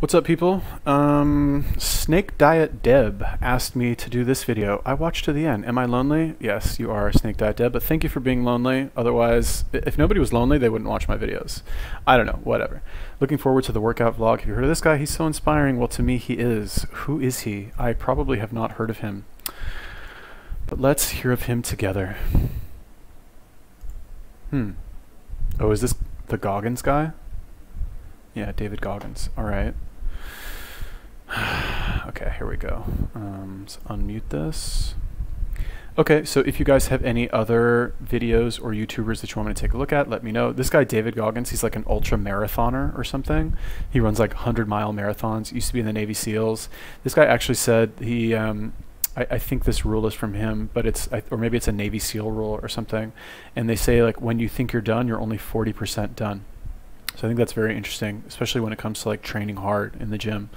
What's up, people? Um, Snake Diet Deb asked me to do this video. I watched to the end. Am I lonely? Yes, you are, Snake Diet Deb, but thank you for being lonely. Otherwise, if nobody was lonely, they wouldn't watch my videos. I don't know, whatever. Looking forward to the workout vlog. Have you heard of this guy? He's so inspiring. Well, to me, he is. Who is he? I probably have not heard of him. But let's hear of him together. Hmm. Oh, is this the Goggins guy? Yeah, David Goggins. All right. okay, here we go. Um, let's unmute this. Okay, so if you guys have any other videos or YouTubers that you want me to take a look at, let me know. This guy, David Goggins, he's like an ultra marathoner or something. He runs like 100 mile marathons, used to be in the Navy SEALs. This guy actually said he, um, I, I, think this rule is from him, but it's, or maybe it's a Navy SEAL rule or something. And they say like when you think you're done, you're only 40% done. So I think that's very interesting, especially when it comes to like training hard in the gym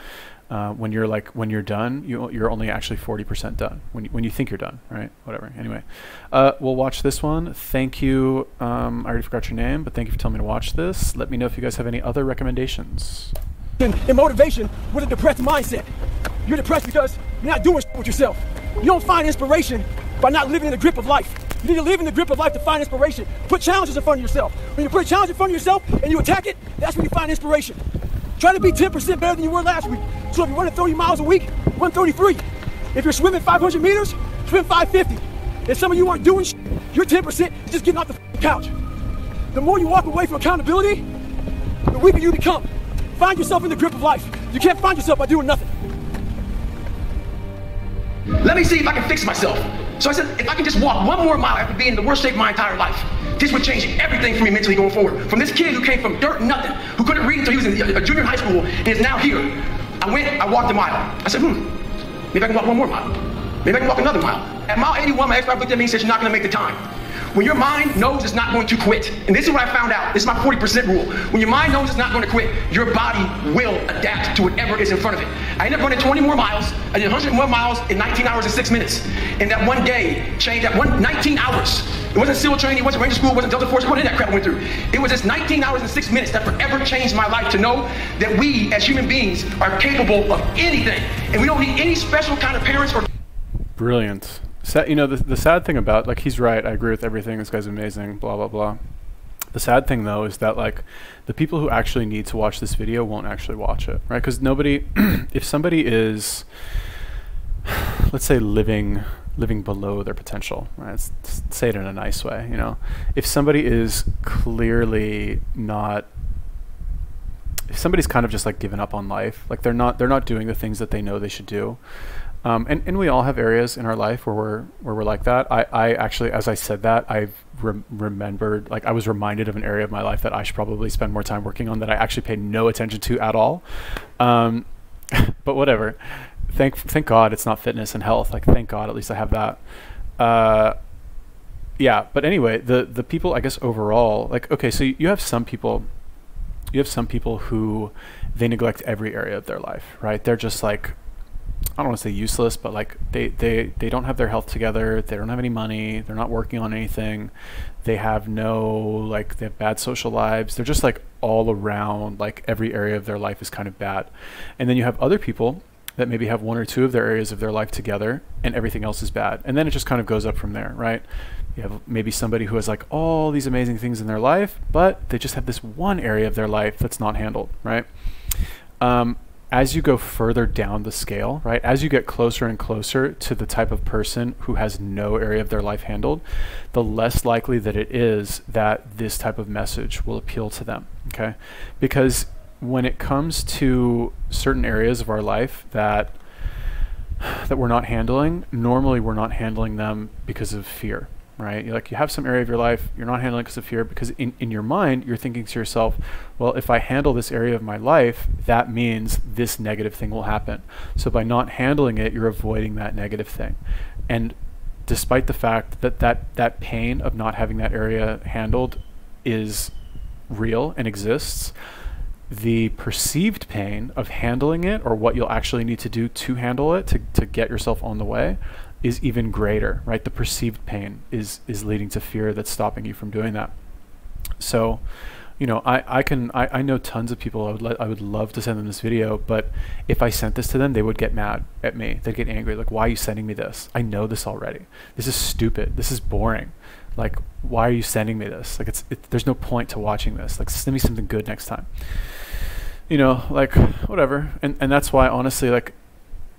uh, when you're like when you're done, you you're only actually 40% done when you, when you think you're done, right? Whatever. Anyway, uh, we'll watch this one. Thank you. Um, I already forgot your name, but thank you for telling me to watch this. Let me know if you guys have any other recommendations. And motivation with a depressed mindset. You're depressed because you're not doing with yourself. You don't find inspiration by not living in the grip of life. You need to live in the grip of life to find inspiration. Put challenges in front of yourself. When you put a challenge in front of yourself and you attack it, that's when you find inspiration. Try to be 10% better than you were last week. So if you're running 30 miles a week, run 33. If you're swimming 500 meters, swim 550. If some of you aren't doing you're 10% just getting off the couch. The more you walk away from accountability, the weaker you become. Find yourself in the grip of life. You can't find yourself by doing nothing. Let me see if I can fix myself. So I said, if I can just walk one more mile after being in the worst shape of my entire life, this would change everything for me mentally going forward. From this kid who came from dirt nothing, who couldn't read until he was in a junior high school, and is now here. I went, I walked a mile. I said, hmm, maybe I can walk one more mile. Maybe I can walk another mile. At mile 81, my ex-wife looked at me and said, you're not gonna make the time. When your mind knows it's not going to quit, and this is what I found out, this is my 40% rule. When your mind knows it's not going to quit, your body will adapt to whatever is in front of it. I ended up running 20 more miles. I did 101 miles in 19 hours and six minutes. And that one day changed that one 19 hours. It wasn't SEAL training, it wasn't Ranger School, it wasn't Delta Force, it wasn't that crap I went through. It was just 19 hours and six minutes that forever changed my life to know that we as human beings are capable of anything. And we don't need any special kind of parents or Brilliant. You know, the, the sad thing about, like, he's right. I agree with everything. This guy's amazing, blah, blah, blah. The sad thing, though, is that, like, the people who actually need to watch this video won't actually watch it, right? Because nobody, if somebody is, let's say, living living below their potential, right? Let's say it in a nice way, you know? If somebody is clearly not if somebody's kind of just like given up on life, like they're not they're not doing the things that they know they should do, um, and, and we all have areas in our life where we're where we're like that. I, I actually, as I said that, I re- remembered, like I was reminded of an area of my life that I should probably spend more time working on that I actually paid no attention to at all. Um, but whatever. Thank thank God it's not fitness and health. Like thank God at least I have that. Uh, yeah. But anyway, the the people I guess overall, like okay, so you have some people. You have some people who they neglect every area of their life, right? They're just like I don't want to say useless, but like they, they, they don't have their health together. They don't have any money. They're not working on anything. They have no, like, they have bad social lives. They're just like all around, like every area of their life is kind of bad. And then you have other people that maybe have one or two of their areas of their life together and everything else is bad. And then it just kind of goes up from there, right? You have maybe somebody who has like all these amazing things in their life, but they just have this one area of their life that's not handled, right? Um, as you go further down the scale, right, as you get closer and closer to the type of person who has no area of their life handled, the less likely that it is that this type of message will appeal to them. Okay. Because when it comes to certain areas of our life that that we're not handling, normally we're not handling them because of fear right? You're like you have some area of your life you're not handling because of fear because in, in your mind you're thinking to yourself, well, if I handle this area of my life, that means this negative thing will happen. So by not handling it, you're avoiding that negative thing. And despite the fact that that, that pain of not having that area handled is real and exists, the perceived pain of handling it or what you'll actually need to do to handle it to, to get yourself on the way is even greater, right? The perceived pain is is leading to fear that's stopping you from doing that. So, you know, I, I can I, I know tons of people I would I would love to send them this video, but if I sent this to them, they would get mad at me. They'd get angry, like, why are you sending me this? I know this already. This is stupid. This is boring. Like, why are you sending me this? Like, it's it, there's no point to watching this. Like, send me something good next time. You know, like whatever. And and that's why honestly, like,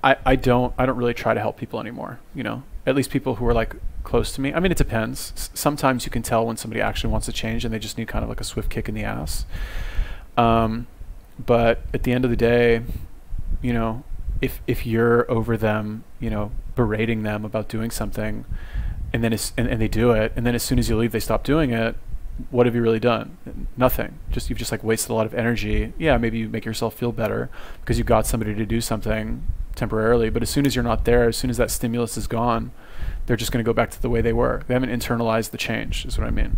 I I don't I don't really try to help people anymore. You know, at least people who are like close to me. I mean, it depends. S- sometimes you can tell when somebody actually wants to change and they just need kind of like a swift kick in the ass. Um, but at the end of the day, you know, if if you're over them, you know, berating them about doing something, and then it's, and, and they do it, and then as soon as you leave, they stop doing it. What have you really done? Nothing. Just you've just like wasted a lot of energy. Yeah, maybe you make yourself feel better because you got somebody to do something temporarily. But as soon as you're not there, as soon as that stimulus is gone, they're just going to go back to the way they were. They haven't internalized the change, is what I mean.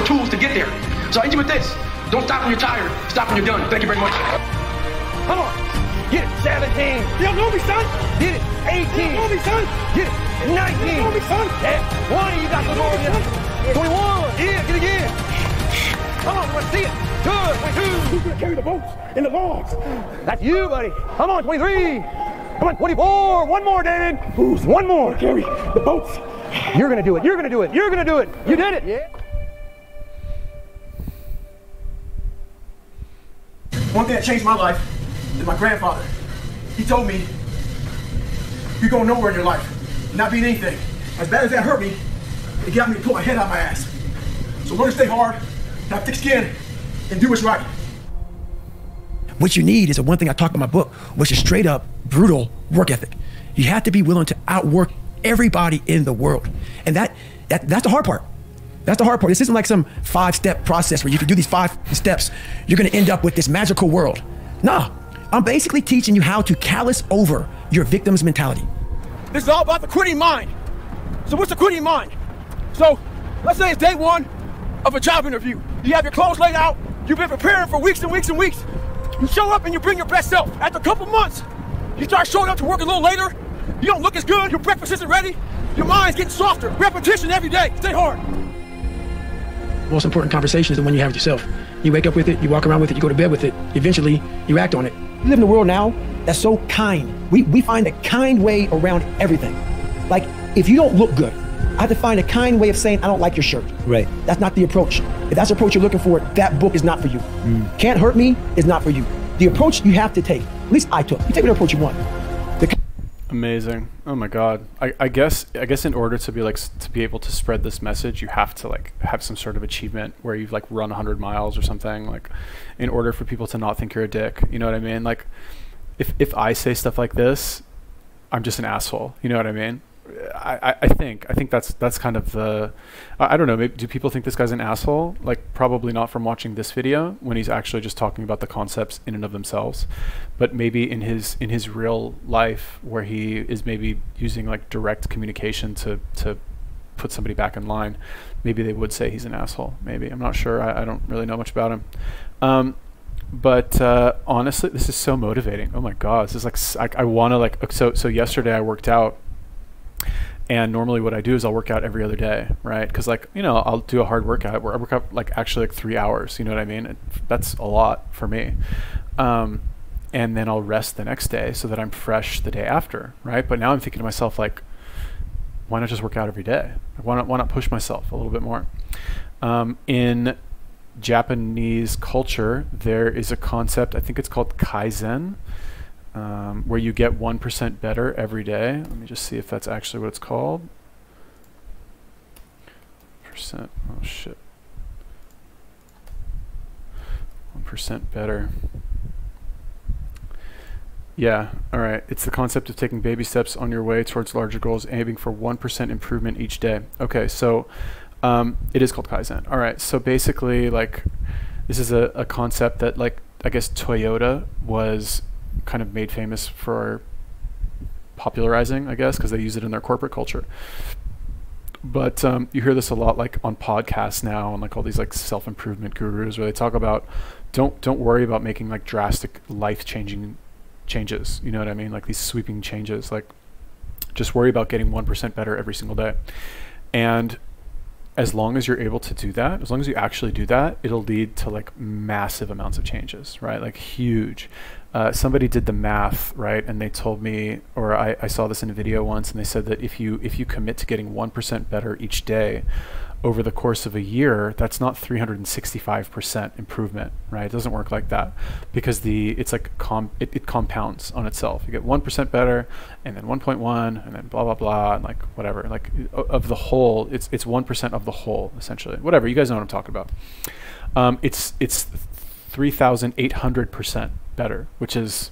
Tools to get there. So I end you with this. Don't stop when you're tired. Stop when you're done. Thank you very much. Come on. Get it. 17. You don't know me, son. Get it. 18. You don't know me, son. Get it. 19. You don't know me, son. Yeah. 20. You got the more of 21. Yeah, get it again. Come on, let's see it. Good. 22. Who's going to carry the boats and the logs? That's you, buddy. Come on, 23. Come on, 24. One more, David. Who's one more? Carry the boats. You're going to do it. You're going to do it. You're going to do it. You did it. Yeah. One thing that changed my life is my grandfather. He told me, you're going nowhere in your life. Not being anything. As bad as that hurt me, it got me to pull my head out my ass. So learn to stay hard, have thick skin, and do what's right. What you need is the one thing I talk about in my book, which is straight up brutal work ethic. You have to be willing to outwork everybody in the world. And that, that that's the hard part. That's the hard part. This isn't like some five step process where you can do these five steps, you're gonna end up with this magical world. Nah, I'm basically teaching you how to callous over your victim's mentality. This is all about the quitting mind. So, what's the quitting mind? So, let's say it's day one of a job interview. You have your clothes laid out, you've been preparing for weeks and weeks and weeks. You show up and you bring your best self. After a couple months, you start showing up to work a little later. You don't look as good, your breakfast isn't ready, your mind's getting softer. Repetition every day. Stay hard most important conversation is the one you have with yourself. You wake up with it, you walk around with it, you go to bed with it. Eventually, you act on it. You live in a world now that's so kind. We, we find a kind way around everything. Like, if you don't look good, I have to find a kind way of saying, I don't like your shirt. Right. That's not the approach. If that's the approach you're looking for, that book is not for you. Mm. Can't hurt me is not for you. The approach you have to take, at least I took, you take the approach you want. The Amazing. Oh my god. I, I guess I guess in order to be like to be able to spread this message, you have to like have some sort of achievement where you've like run 100 miles or something like in order for people to not think you're a dick. You know what I mean? Like if if I say stuff like this, I'm just an asshole. You know what I mean? I, I- think I think that's that's kind of the I, I don't know. Maybe, do people think this guy's an asshole? Like probably not from watching this video when he's actually just talking about the concepts in and of themselves, but maybe in his in his real life where he is maybe using like direct communication to to put somebody back in line, maybe they would say he's an asshole. Maybe I'm not sure. I, I don't really know much about him. Um, but uh, honestly, this is so motivating. Oh my god, this is like I, I want to like so so. Yesterday I worked out, and normally what I do is I'll work out every other day, right? Because like you know I'll do a hard workout. where I work out like actually like three hours. You know what I mean? It, that's a lot for me. Um, and then I'll rest the next day so that I'm fresh the day after, right? But now I'm thinking to myself like, why not just work out every day? Why not why not push myself a little bit more? Um, in Japanese culture, there is a concept, I think it's called Kaizen, um, where you get 1% better every day. Let me just see if that's actually what it's called. Percent, oh shit. 1% better. Yeah, all right. It's the concept of taking baby steps on your way towards larger goals, aiming for 1% improvement each day. Okay, so um, it is called Kaizen. All right, so basically, like, this is a, a concept that, like, I guess Toyota was kind of made famous for popularizing, I guess, because they use it in their corporate culture. But um, you hear this a lot, like on podcasts now, and like all these like self improvement gurus, where they talk about don't don't worry about making like drastic life changing changes. You know what I mean? Like these sweeping changes. Like just worry about getting one percent better every single day. And as long as you're able to do that, as long as you actually do that, it'll lead to like massive amounts of changes, right? Like huge. Uh, somebody did the math, right, and they told me, or I, I saw this in a video once, and they said that if you if you commit to getting one percent better each day, over the course of a year, that's not 365% improvement, right? It doesn't work like that because the it's like com it, it compounds on itself. You get 1% better and then 1.1 and then blah blah blah and like whatever. Like of the whole, it's it's 1% of the whole essentially. Whatever, you guys know what I'm talking about. Um, it's it's 3,800% better, which is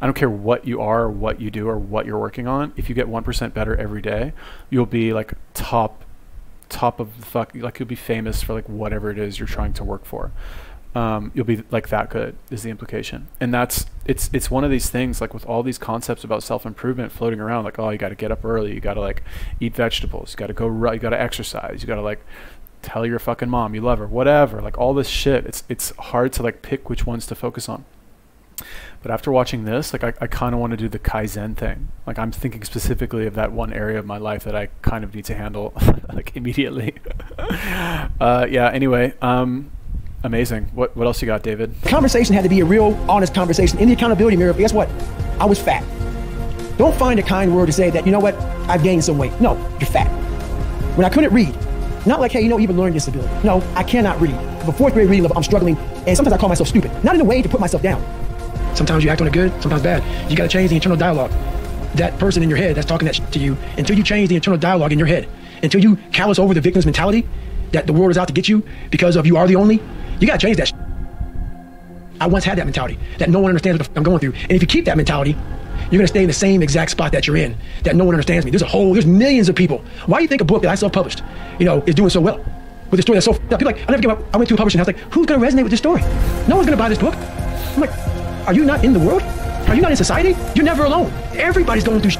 I don't care what you are, what you do, or what you're working on. If you get 1% better every day, you'll be like top top of the fuck like you'll be famous for like whatever it is you're trying to work for. Um, you'll be like that good is the implication. And that's it's it's one of these things like with all these concepts about self-improvement floating around like oh you got to get up early you got to like eat vegetables you got to go you got to exercise you got to like tell your fucking mom you love her whatever like all this shit. It's it's hard to like pick which ones to focus on but after watching this, like I, I kind of want to do the Kaizen thing. Like I'm thinking specifically of that one area of my life that I kind of need to handle like immediately. uh, yeah. Anyway, um, amazing. What what else you got, David? Conversation had to be a real, honest conversation in the accountability mirror. But guess what? I was fat. Don't find a kind word to say that you know what I've gained some weight. No, you're fat. When I couldn't read, not like hey, you know, even learning disability. No, I cannot read. The fourth grade reading level, I'm struggling, and sometimes I call myself stupid. Not in a way to put myself down Sometimes you act on it good, sometimes bad. You got to change the internal dialogue. That person in your head that's talking that to you, until you change the internal dialogue in your head, until you callous over the victim's mentality that the world is out to get you because of you are the only, you got to change that. I once had that mentality that no one understands what I'm going through. And if you keep that mentality, you're going to stay in the same exact spot that you're in, that no one understands me. There's a whole, there's millions of people. Why do you think a book that I self-published, you know, is doing so well? With a story that's so, people like, I never give up. I went to a publishing house, like, who's going to resonate with this story? No one's going to buy this book. I'm like, are you not in the world? Are you not in society? You're never alone. Everybody's going through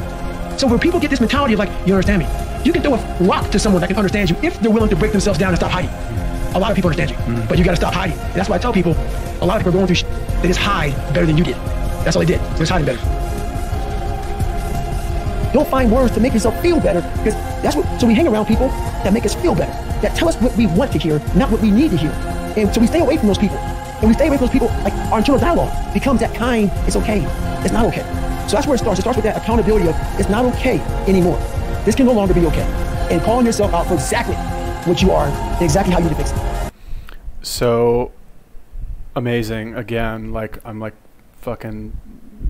So when people get this mentality of like, you understand me, you can throw a rock to someone that can understand you if they're willing to break themselves down and stop hiding. A lot of people understand you, mm. but you got to stop hiding. And that's why I tell people, a lot of people are going through they just hide better than you did. That's all they did. They're just hiding better. Don't find words to make yourself feel better because that's what. So we hang around people that make us feel better, that tell us what we want to hear, not what we need to hear. And so we stay away from those people. And we stay away from those people, like our internal dialogue becomes that kind, it's okay, it's not okay. So that's where it starts. It starts with that accountability of it's not okay anymore. This can no longer be okay. And calling yourself out for exactly what you are and exactly how you need to fix it. So amazing. Again, like I'm like fucking,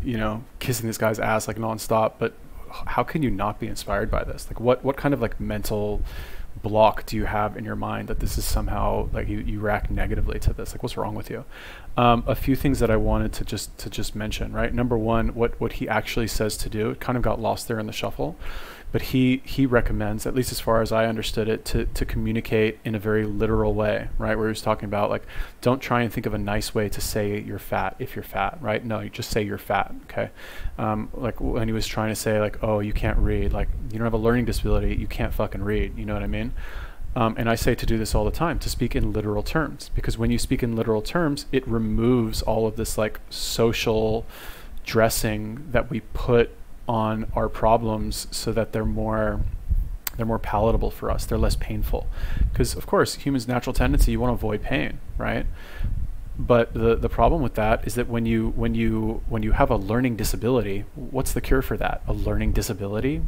you know, kissing this guy's ass like nonstop. But how can you not be inspired by this? Like what what kind of like mental block do you have in your mind that this is somehow like you, you react negatively to this? Like what's wrong with you? Um, a few things that i wanted to just to just mention right? Number one what what he actually says to do it kind of got lost there in the shuffle but he he recommends, at least as far as I understood it, to to communicate in a very literal way, right? Where he was talking about like, don't try and think of a nice way to say you're fat if you're fat, right? No, you just say you're fat, okay? Um, like when he was trying to say like, oh, you can't read, like you don't have a learning disability, you can't fucking read, you know what I mean? Um, and I say to do this all the time, to speak in literal terms, because when you speak in literal terms, it removes all of this like social dressing that we put on our problems so that they're more they're more palatable for us. They're less painful. Because of course, humans' natural tendency you want to avoid pain, right? But the the problem with that is that when you when you when you have a learning disability, what's the cure for that? A learning disability?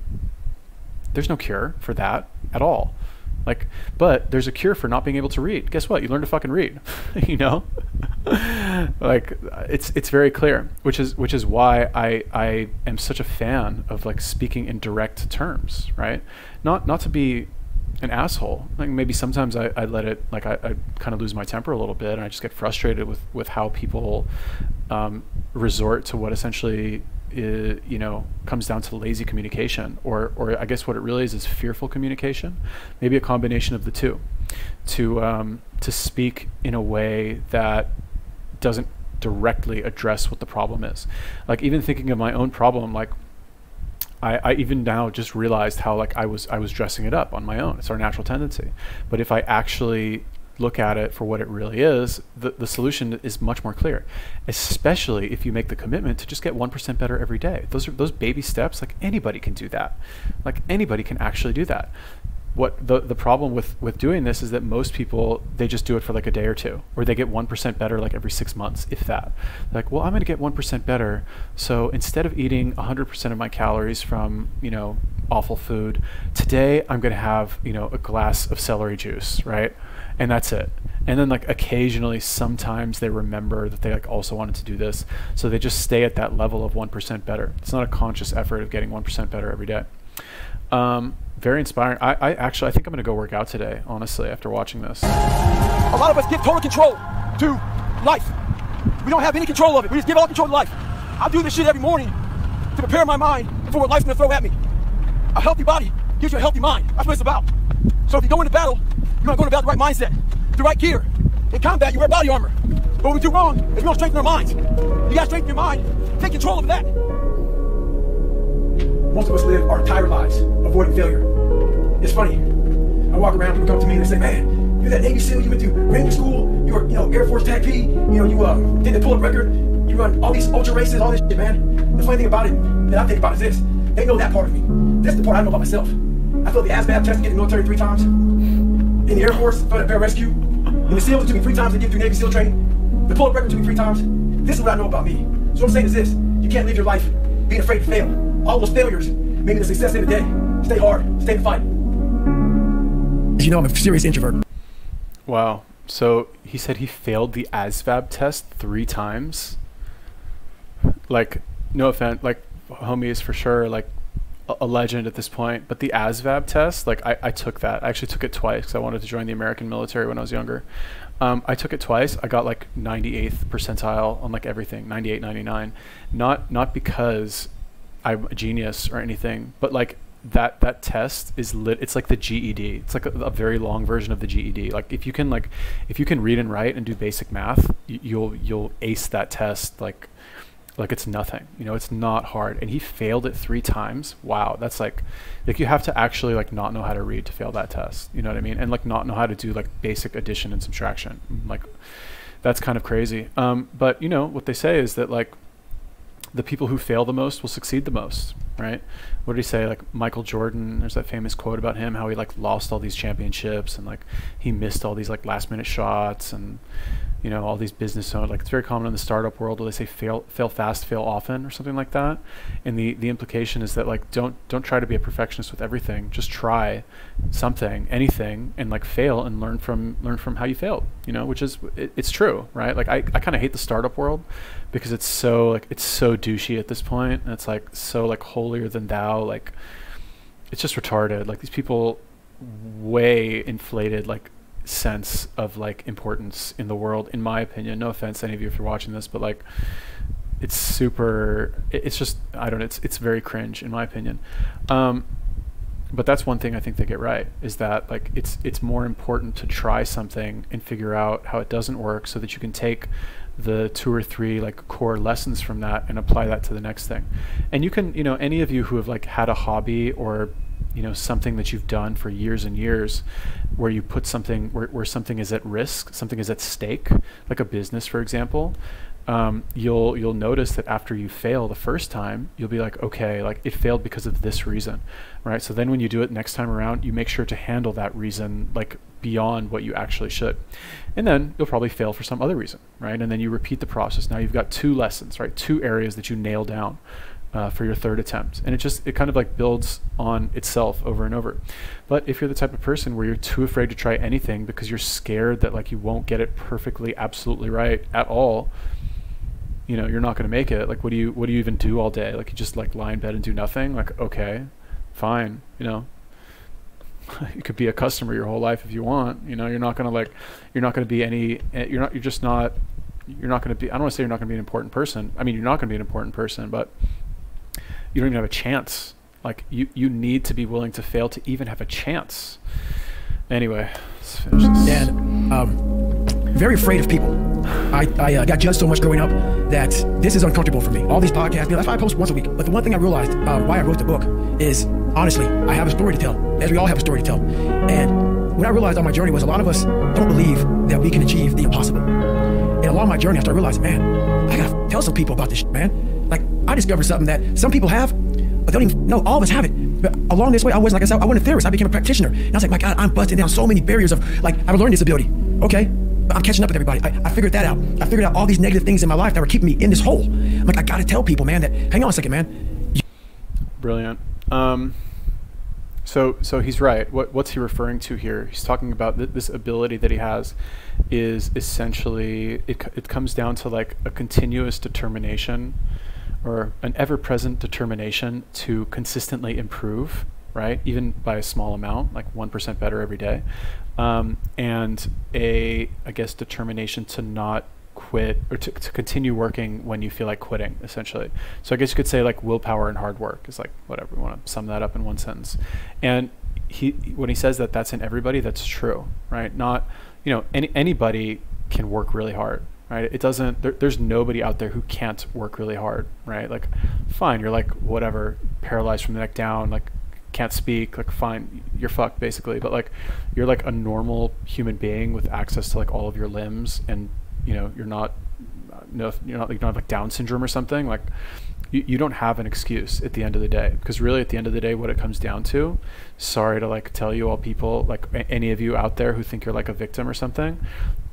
There's no cure for that at all. Like, but there's a cure for not being able to read. Guess what? You learn to fucking read. you know, like it's it's very clear, which is which is why I I am such a fan of like speaking in direct terms, right? Not not to be an asshole. Like maybe sometimes I, I let it like I, I kind of lose my temper a little bit, and I just get frustrated with with how people um, resort to what essentially is, you know comes down to lazy communication or or I guess what it really is is fearful communication maybe a combination of the two to um, to speak in a way that doesn't directly address what the problem is like even thinking of my own problem like I, I even now just realized how like I was I was dressing it up on my own it's our natural tendency but if I actually look at it for what it really is, the, the solution is much more clear, especially if you make the commitment to just get 1% better every day. Those are those baby steps, like anybody can do that. Like anybody can actually do that. What the the problem with with doing this is that most people they just do it for like a day or two or they get 1% better like every 6 months if that. Like well i'm going to get 1% better so instead of eating 100% of my calories from you know awful food today i'm going to have you know a glass of celery juice right? And that's it. And then like occasionally sometimes they remember that they like also wanted to do this so they just stay at that level of 1% better. It's not a conscious effort of getting 1% better every day. Um, very inspiring. I, I actually, I think I'm going to go work out today, honestly, after watching this. A lot of us give total control to life. We don't have any control of it. We just give all control to life. I do this shit every morning to prepare my mind for what life's going to throw at me. A healthy body gives you a healthy mind. That's what it's about. So if you go into battle, you're going to go into battle with the right mindset, the right gear. In combat, you wear body armor. But what we do wrong is we don't strengthen our minds. You got to strengthen your mind. Take control of that. Most of us live our entire lives avoiding failure. It's funny. I walk around, people come to me and they say, man, you're that Navy SEAL, you went to Ranger School, you were, you know, Air Force TACP, you know, you uh, did the pull-up record, you run all these ultra races, all this shit, man. The funny thing about it that I think about is this. They know that part of me. This is the part I know about myself. I failed the ASVAB test to get in the military three times. In the Air Force, failed at pararescue. In the SEALs, it took me three times to get through Navy SEAL training. The pull-up record took me three times. This is what I know about me. So what I'm saying is this. You can't live your life being afraid to fail. All those failures made me the success in the day. Stay hard. Stay the fight. As you know, I'm a serious introvert. Wow. So he said he failed the ASVAB test three times. Like, no offense, like, homie is for sure like a, a legend at this point. But the ASVAB test, like, I, I took that. I actually took it twice because I wanted to join the American military when I was younger. Um, I took it twice. I got like 98th percentile on like everything, 98, 99. Not not because I'm a genius or anything, but like that that test is lit it's like the GED. It's like a, a, very long version of the GED. Like if you can like if you can read and write and do basic math, you, you'll you'll ace that test like like it's nothing. You know, it's not hard. And he failed it 3 times. Wow, that's like like you have to actually like not know how to read to fail that test. You know what I mean? And like not know how to do like basic addition and subtraction. Like that's kind of crazy. Um, but you know, what they say is that like the people who fail the most will succeed the most, right? What did he say? Like Michael Jordan, there's that famous quote about him, how he like lost all these championships and like he missed all these like last minute shots and you know all these business owners like it's very common in the startup world where they say fail fail fast fail often or something like that. And the the implication is that like don't don't try to be a perfectionist with everything. Just try something anything and like fail and learn from learn from how you failed you know which is it, it's true right? Like i, I kind of hate the startup world because it's so like it's so douchey at this point. and it's like so like holier than thou like it's just retarded. Like these people way inflated like sense of like importance in the world in my opinion. No offense to any of you if you're watching this but like it's super it's just i don't know it's it's very cringe in my opinion. Um, but that's one thing i think they get right is that like it's it's more important to try something and figure out how it doesn't work so that you can take the two or three like core lessons from that and apply that to the next thing. And you can you know any of you who have like had a hobby or you know something that you've done for years and years where you put something where, where something is at risk something is at stake like a business for example um, you'll you'll notice that after you fail the first time you'll be like okay like it failed because of this reason right? So then when you do it next time around you make sure to handle that reason like beyond what you actually should. And then you'll probably fail for some other reason right? And then you repeat the process. Now you've got two lessons right? Two areas that you nail down uh, for your third attempt. And it just, it kind of like builds on itself over and over. But if you're the type of person where you're too afraid to try anything because you're scared that like you won't get it perfectly, absolutely right at all, you know, you're not going to make it. Like, what do you, what do you even do all day? Like, you just like lie in bed and do nothing? Like, okay, fine, you know. you could be a customer your whole life if you want. You know, you're not going to like, you're not going to be any, eh, you're not, you're just not, you're not going to be, I don't want to say you're not going to be an important person. I mean, you're not going to be an important person, but you don't even have a chance. Like you, you need to be willing to fail to even have a chance. Anyway, let's finish this. And um, very afraid of people. I, I uh, got judged so much growing up that this is uncomfortable for me. All these podcasts, you know, that's why I post once a week. But the one thing I realized uh, why I wrote the book is honestly, I have a story to tell, as we all have a story to tell. And what I realized on my journey was a lot of us don't believe that we can achieve the impossible. And along my journey, I started realizing, man, tell some people about this, shit, man. Like, I discovered something that some people have, but They don't even know. All of us have it. But along this way, I was like I said, I wasn't a theorist. I became a practitioner. And I was like, my God, I'm busting down so many barriers of like I have a learning disability. Okay, but I'm catching up with everybody. I, I figured that out. I figured out all these negative things in my life that were keeping me in this hole. I'm like, I gotta tell people, man, that hang on a second, man. Brilliant. Um, so, so he's right. What, what's he referring to here? He's talking about th- this ability that he has is essentially it, it comes down to like a continuous determination or an ever-present determination to consistently improve, right? Even by a small amount, like one percent better every day, um, and a I guess determination to not quit or to, to continue working when you feel like quitting essentially. So i guess you could say like willpower and hard work is like whatever we want to sum that up in one sentence. And he when he says that that's in everybody that's true right? Not you know any, anybody can work really hard right? It doesn't there, there's nobody out there who can't work really hard right? Like fine you're like whatever paralyzed from the neck down like can't speak like fine you're fucked basically. But like you're like a normal human being with access to like all of your limbs and you know you're not no you're not you don't have like Down syndrome or something like you, you don't have an excuse at the end of the day. Because really at the end of the day what it comes down to sorry to like tell you all people like any of you out there who think you're like a victim or something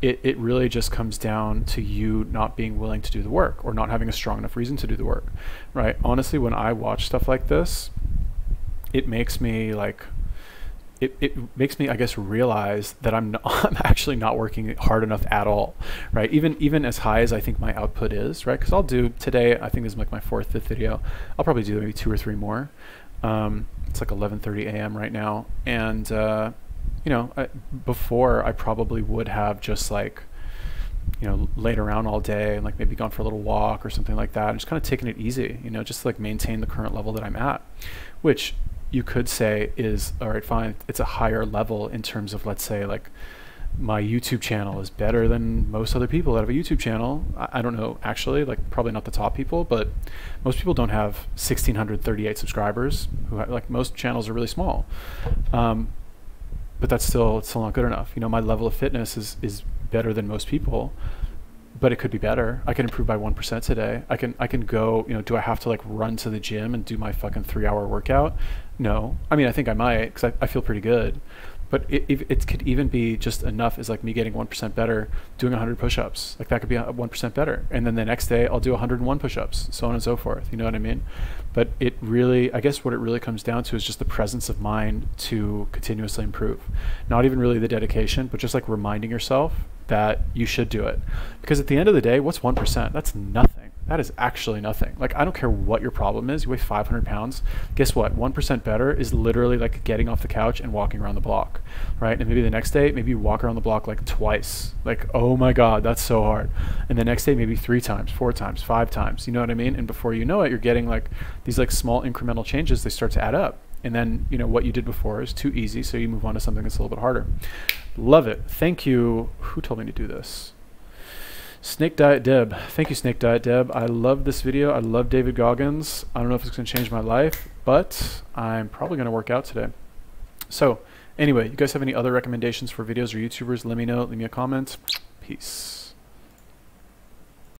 it, it really just comes down to you not being willing to do the work or not having a strong enough reason to do the work right? Honestly when i watch stuff like this it makes me like it, it makes me I guess realize that I'm not, I'm actually not working hard enough at all, right? Even even as high as I think my output is, right? Because I'll do today. I think this is like my fourth, fifth video. I'll probably do maybe two or three more. Um, it's like 11:30 a.m. right now, and uh, you know, I, before I probably would have just like you know laid around all day and like maybe gone for a little walk or something like that and just kind of taking it easy you know just like maintain the current level that i'm at which you could say is all right fine it's a higher level in terms of let's say like my youtube channel is better than most other people that have a youtube channel. I, I don't know actually like probably not the top people but most people don't have 1638 subscribers who have, like most channels are really small. Um, but that's still it's still not good enough. You know my level of fitness is is better than most people but it could be better. I can improve by one percent today. I can I can go. You know, do I have to like run to the gym and do my fucking three hour workout? No. I mean, I think I might because I, I feel pretty good. But it, it, could even be just enough as like me getting one percent better, doing 100 push-ups. Like that could be one percent better, and then the next day I'll do 101 push-ups, so on and so forth. You know what I mean? But it really, I guess, what it really comes down to is just the presence of mind to continuously improve. Not even really the dedication, but just like reminding yourself that you should do it. Because at the end of the day, what's 1%? That's nothing. That is actually nothing. Like, I don't care what your problem is. You weigh 500 pounds. Guess what? 1% better is literally like getting off the couch and walking around the block, right? And maybe the next day, maybe you walk around the block like twice. Like, oh my God, that's so hard. And the next day, maybe three times, four times, five times. You know what I mean? And before you know it, you're getting like these like small incremental changes. They start to add up and then you know what you did before is too easy so you move on to something that's a little bit harder. Love it. Thank you. Who told me to do this? Snake diet deb. Thank you snake diet deb. I love this video. I love david goggins. I don't know if it's going to change my life but i'm probably going to work out today. So anyway you guys have any other recommendations for videos or youtubers? Let me know. Leave me a comment. Peace